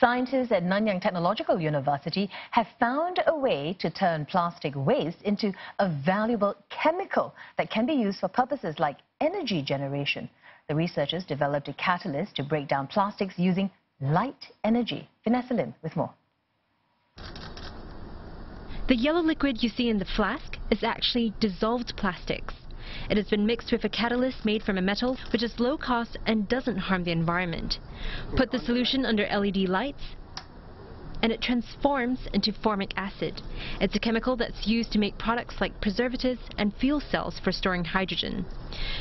Scientists at Nanyang Technological University have found a way to turn plastic waste into a valuable chemical that can be used for purposes like energy generation. The researchers developed a catalyst to break down plastics using light energy. Vanessa Lim with more. The yellow liquid you see in the flask is actually dissolved plastics. It has been mixed with a catalyst made from a metal which is low cost and doesn't harm the environment. Put the solution under LED lights and it transforms into formic acid. It's a chemical that's used to make products like preservatives and fuel cells for storing hydrogen.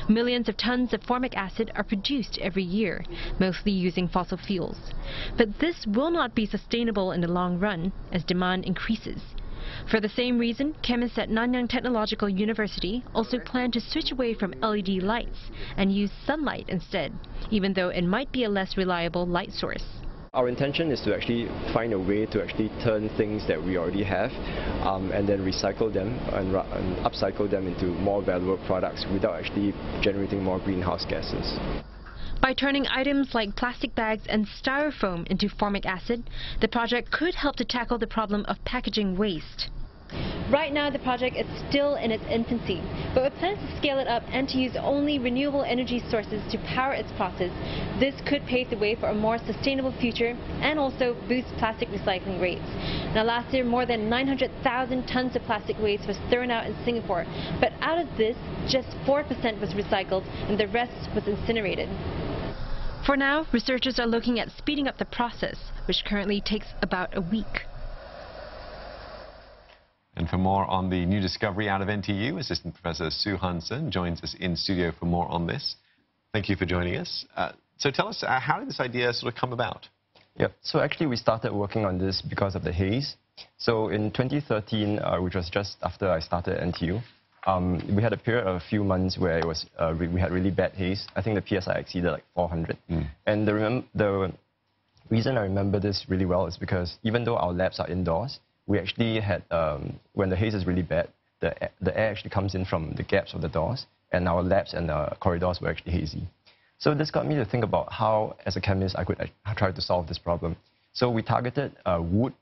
Millions of tons of formic acid are produced every year, mostly using fossil fuels. But this will not be sustainable in the long run as demand increases. For the same reason, chemists at Nanyang Technological University also plan to switch away from LED lights and use sunlight instead, even though it might be a less reliable light source. Our intention is to actually find a way to actually turn things that we already have um, and then recycle them and, and upcycle them into more valuable products without actually generating more greenhouse gases. By turning items like plastic bags and styrofoam into formic acid, the project could help to tackle the problem of packaging waste. Right now, the project is still in its infancy, but with plans to scale it up and to use only renewable energy sources to power its process, this could pave the way for a more sustainable future and also boost plastic recycling rates. Now, last year, more than 900,000 tons of plastic waste was thrown out in Singapore, but out of this, just 4% was recycled and the rest was incinerated. For now, researchers are looking at speeding up the process, which currently takes about a week. And for more on the new discovery out of NTU, Assistant Professor Soo Han Sen joins us in studio for more on this. Thank you for joining us. Uh, so tell us, uh, how did this idea sort of come about? Yep, so actually we started working on this because of the haze. So in 2013, uh, which was just after I started NTU, um, we had a period of a few months where it was uh, we had really bad haze. I think the PSI exceeded like 400. Mm. And the, the reason I remember this really well is because even though our labs are indoors, we actually had, um, when the haze is really bad, the, the air actually comes in from the gaps of the doors, and our labs and the corridors were actually hazy. So this got me to think about how, as a chemist, I could uh, try to solve this problem. So we targeted uh, wood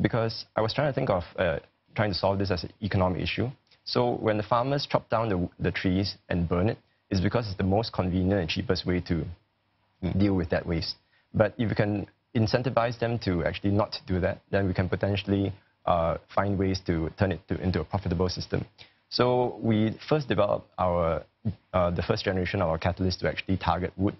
because I was trying to think of uh, trying to solve this as an economic issue. So when the farmers chop down the, the trees and burn it, it's because it's the most convenient and cheapest way to deal with that waste. But if you can incentivize them to actually not do that, then we can potentially uh, find ways to turn it to, into a profitable system. So we first developed our, uh, the first generation of our catalyst to actually target wood.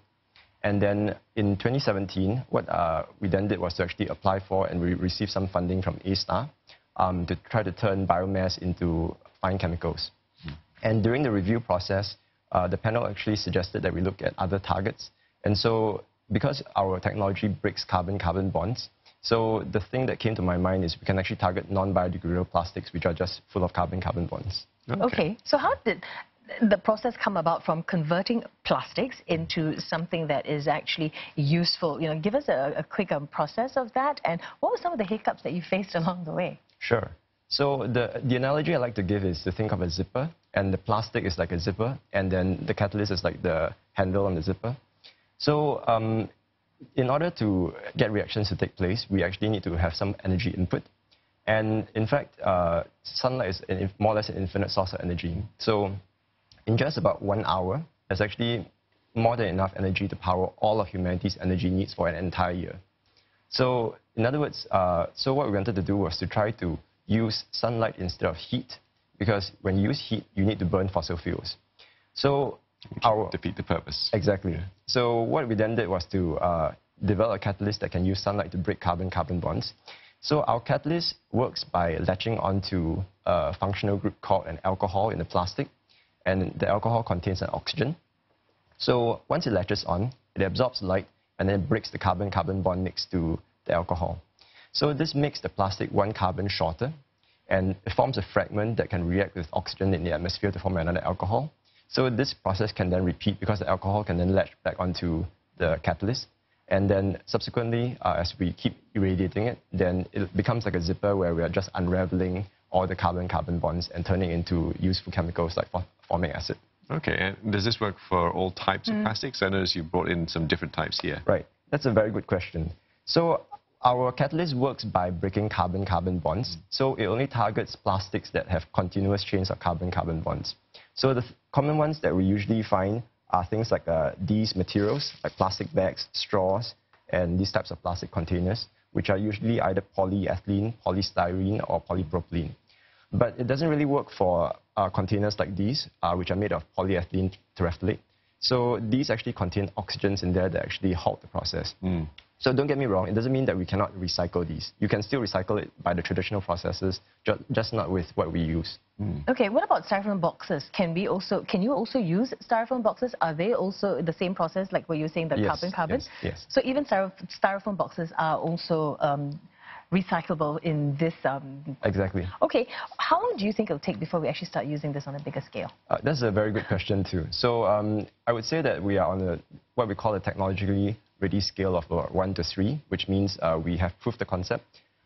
And then in 2017, what uh, we then did was to actually apply for and we received some funding from A*STAR um, to try to turn biomass into fine chemicals. Mm. And during the review process, uh, the panel actually suggested that we look at other targets. And so because our technology breaks carbon-carbon bonds, so the thing that came to my mind is we can actually target non-biodegradable plastics, which are just full of carbon-carbon bonds. Okay. okay. So how did the process come about from converting plastics into something that is actually useful? You know, give us a, a quick um, process of that, and what were some of the hiccups that you faced along the way? Sure. So the, the analogy I like to give is to think of a zipper, and the plastic is like a zipper, and then the catalyst is like the handle on the zipper. So um, in order to get reactions to take place, we actually need to have some energy input. And in fact, uh, sunlight is an, more or less an infinite source of energy. So in just about one hour, there's actually more than enough energy to power all of humanity's energy needs for an entire year. So in other words, uh, so what we wanted to do was to try to use sunlight instead of heat because when you use heat, you need to burn fossil fuels. So our defeat the purpose. Exactly. Yeah. So what we then did was to uh, develop a catalyst that can use sunlight to break carbon-carbon bonds. So our catalyst works by latching onto a functional group called an alcohol in the plastic, and the alcohol contains an oxygen. So once it latches on, it absorbs light and then breaks the carbon-carbon bond next to the alcohol. So this makes the plastic one carbon shorter, and it forms a fragment that can react with oxygen in the atmosphere to form another alcohol. So this process can then repeat because the alcohol can then latch back onto the catalyst. And then subsequently, uh, as we keep irradiating it, then it becomes like a zipper where we are just unraveling all the carbon-carbon bonds and turning into useful chemicals like formic acid. Okay, and does this work for all types mm. of plastics? I noticed you brought in some different types here. Right, that's a very good question. So our catalyst works by breaking carbon-carbon bonds. So it only targets plastics that have continuous chains of carbon-carbon bonds. So the common ones that we usually find are things like uh, these materials, like plastic bags, straws, and these types of plastic containers, which are usually either polyethylene, polystyrene, or polypropylene. But it doesn't really work for uh, containers like these, uh, which are made of polyethylene terephthalate. So these actually contain oxygens in there that actually halt the process. Mm. So don't get me wrong, it doesn't mean that we cannot recycle these. You can still recycle it by the traditional processes, ju just not with what we use. Mm. Okay, what about styrofoam boxes? Can we also, can you also use styrofoam boxes? Are they also the same process like what you're saying, the carbon-carbon? Yes, yes, So even styrofoam boxes are also um, recyclable in this. Um... Exactly. Okay, how long do you think it'll take before we actually start using this on a bigger scale? Uh, that's a very good question too. So um, I would say that we are on a, what we call a technologically ready scale of about one to three, which means uh, we have proved the concept,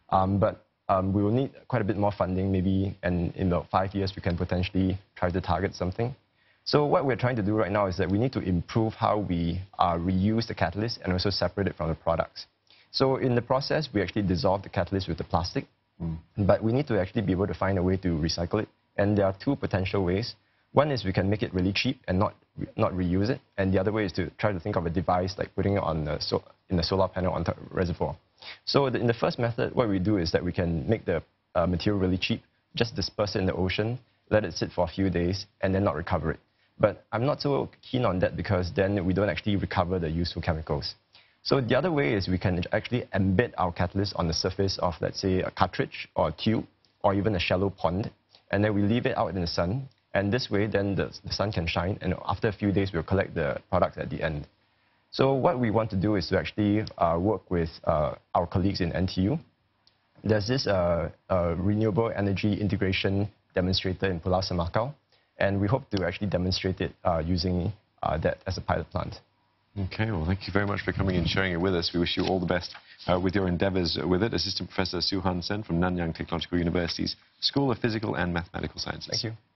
um, but um, we will need quite a bit more funding maybe, and in about five years we can potentially try to target something. So what we're trying to do right now is that we need to improve how we uh, reuse the catalyst and also separate it from the products. So in the process, we actually dissolve the catalyst with the plastic, mm. but we need to actually be able to find a way to recycle it. And there are two potential ways. One is we can make it really cheap and not, not reuse it. And the other way is to try to think of a device like putting it on the so, in the solar panel on top reservoir. So the, in the first method, what we do is that we can make the uh, material really cheap, just disperse it in the ocean, let it sit for a few days, and then not recover it. But I'm not so keen on that because then we don't actually recover the useful chemicals. So the other way is we can actually embed our catalyst on the surface of, let's say, a cartridge or a tube or even a shallow pond, and then we leave it out in the sun. And this way, then the, the sun can shine, and after a few days, we'll collect the product at the end. So what we want to do is to actually uh, work with uh, our colleagues in NTU. There's this uh, renewable energy integration demonstrator in Pulau Semakau, and we hope to actually demonstrate it uh, using uh, that as a pilot plant. Okay, well, thank you very much for coming and sharing it with us. We wish you all the best uh, with your endeavours with it. Assistant Professor Su Sen from Nanyang Technological University's School of Physical and Mathematical Sciences. Thank you.